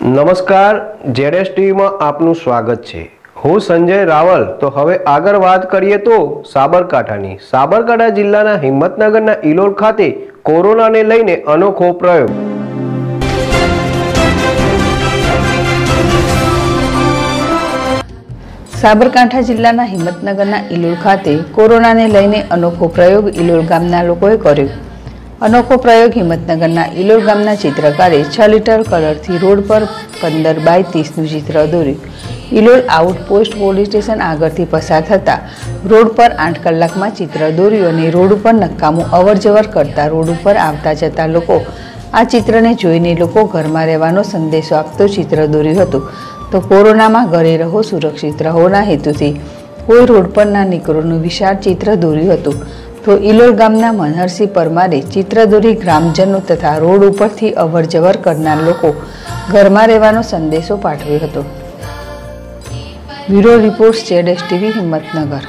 નમસ્કાર જેડેસ ટીવીમાં આપનું સ્વાગત છે. હું સંજય રાવલ. તો હવે આગળ વાત કરીએ તો સાબરકાંઠાની. સાબરકાંઠા જિલ્લાના હિંમતનગરના ઇલોલ ખાતે કોરોનાને લઈને અનોખો પ્રયોગ. સાબરકાંઠા જિલ્લાના હિંમતનગરના ઇલોલ ખાતે કોરોનાને લઈને અનોખો પ્રયોગ ઇલોલ ગામના લોકોએ કર્યો. અનોખો પ્રયોગ હિંમતનગરના ઇલોલ ગામના ચિત્રકારે છ લીટર કલરથી રોડ પર પંદર બાય ત્રીસનું ચિત્ર દોર્યું. ઇલોર આઉટપોસ્ટ પોલીસ સ્ટેશન આગળથી પસાર થતા રોડ પર આઠ કલાકમાં ચિત્ર દોર્યું અને રોડ ઉપર નકામું અવર જવર કરતા રોડ ઉપર આવતા જતા લોકો આ ચિત્રને જોઈને લોકો ઘરમાં રહેવાનો સંદેશો આપતો ચિત્ર દોર્યું હતું. તો કોરોનામાં ઘરે રહો સુરક્ષિત રહોના હેતુથી કોઈ રોડ પર ના નીકળોનું વિશાળ ચિત્ર દોર્યું હતું. તો ઇલોલ ગામના મનહરસિંહ પરમારે ચિત્રદોરી ગ્રામજનો તથા રોડ ઉપરથી અવર જવર કરનાર લોકો ઘરમાં રહેવાનો સંદેશો પાઠવ્યો હતો. Bureau report Z TV Himmatnagar.